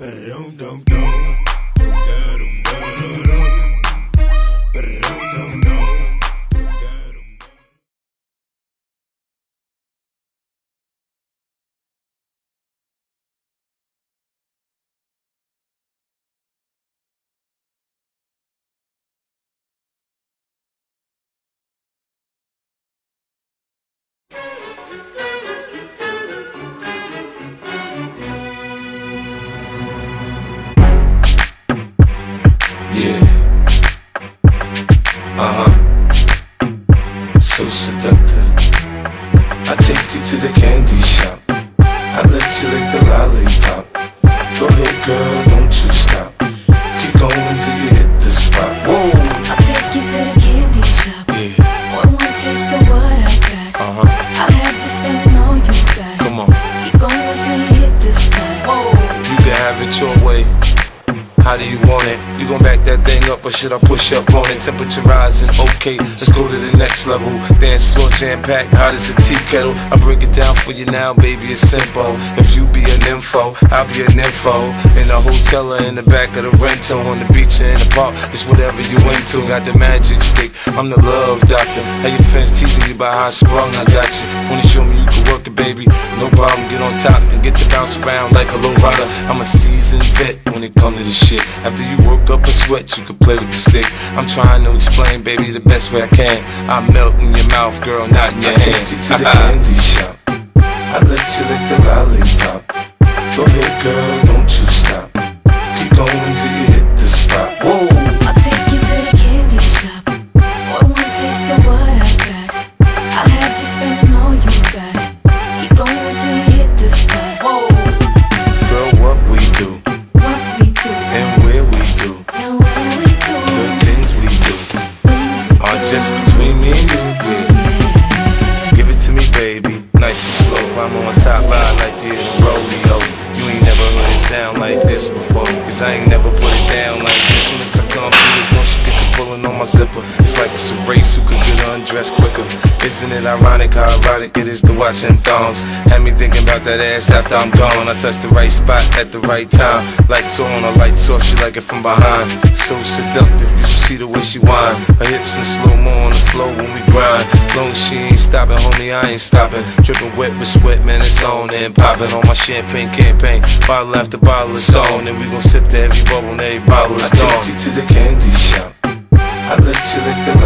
Ba-da-dum-dum-dum. Dum-da-dum-da-dum. Yeah. Uh huh. So seductive. I take you to the candy shop. I let you lick the lollipop. Go ahead, girl, don't you stop. Keep going till you hit the spot. Whoa. I'll take you to the candy shop. Yeah. One more taste of what I got. Uh huh. I'll have you spending all you got. Come on. Keep going till you hit the spot. Whoa. You can have it your way. How do you want it? Gon' back that thing up or should I push up on it? Temperature rising, okay, let's go to the next level. Dance floor jam packed, hot as a tea kettle. I break it down for you now, baby, it's simple. If you be info, I'll be an info. In the hotel or in the back of the rental, on the beach or in the park, it's whatever you into. Got the magic stick, I'm the love doctor. How your fans teasing you about how I sprung, I got you. Wanna show me you can work it, baby? No problem, get on top, then get to bounce around like a low rider. I'm a seasoned vet when it come to this shit. After you work up a sweat, you can play with the stick. I'm trying to explain, baby, the best way I can. I melt in your mouth, girl, not in your I hand. take you to the candy shop. I let you lick the lollipop. Go ahead, girl, don't you stop. Keep going till you hit the spot. Whoa. I'll take you to the candy shop. One more taste of what I got. I'll have you spending all you got. Keep going till you hit the spot. Whoa. Girl, what we do What we do and where we do. and where we do. The things we do Things we are do. just between me and you. Yeah. Give it to me, baby. I ain't never put it down It's a race who could get undressed quicker. Isn't it ironic how erotic it is to watch in thongs? Had me thinking about that ass after I'm gone. I touched the right spot at the right time. Lights on or lights off, she like it from behind. So seductive, you should see the way she whine. Her hips in slow mo on the floor when we grind. Long she ain't stopping, homie, I ain't stopping. Dripping wet with sweat, man, it's on and popping on my champagne campaign. Bottle after bottle is on, and we gon' sip to every bubble and every bottle is I take you to the candy shop. I let you lick the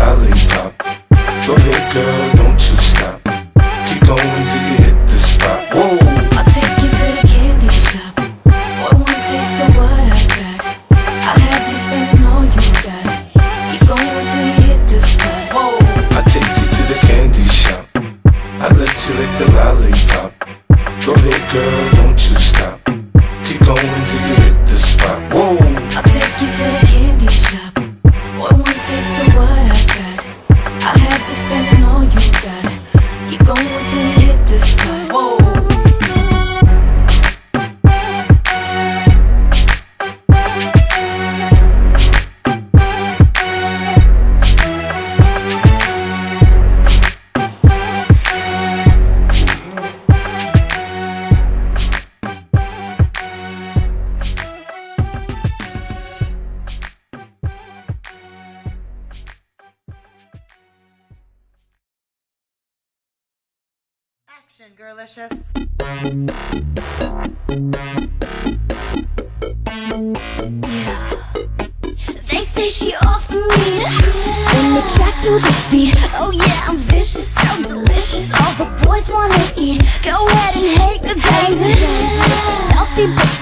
you got. Action, girlicious. They say she off the meter. From the track to the feet Oh yeah, I'm vicious, so delicious. All the boys wanna eat. Go ahead and hate the baby Salty but